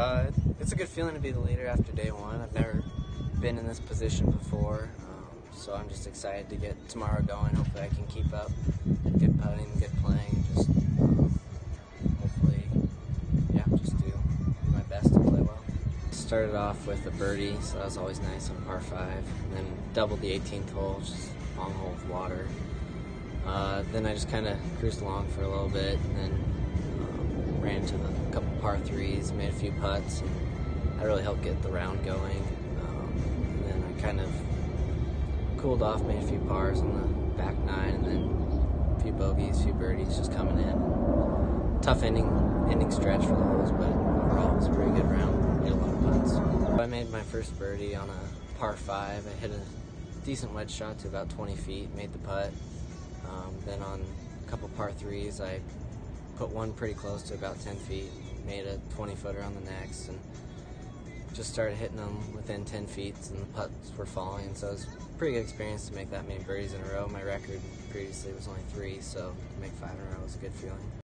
Uh, it's a good feeling to be the leader after day one. I've never been in this position before, um, so I'm just excited to get tomorrow going. Hopefully, I can keep up, good putting, good playing, just um, hopefully, yeah, just do my best to play well. Started off with a birdie, so that was always nice on par five. And then doubled the 18th hole, just long hole with water. Uh, then I just kind of cruised along for a little bit, and then um, ran into the couple par threes, made a few putts, and that really helped get the round going. Um, and then I kind of cooled off, made a few pars on the back nine, and then a few bogeys, a few birdies just coming in. Tough ending ending stretch for the holes, but overall it was a pretty good round. Made a lot of putts. I made my first birdie on a par five. I hit a decent wedge shot to about 20 feet, made the putt. Um, then on a couple par threes, I put one pretty close to about 10 feet, made a 20 footer on the next, and just started hitting them within 10 feet, and the putts were falling. So it was a pretty good experience to make that many birdies in a row. My record previously was only three, so to make five in a row was a good feeling.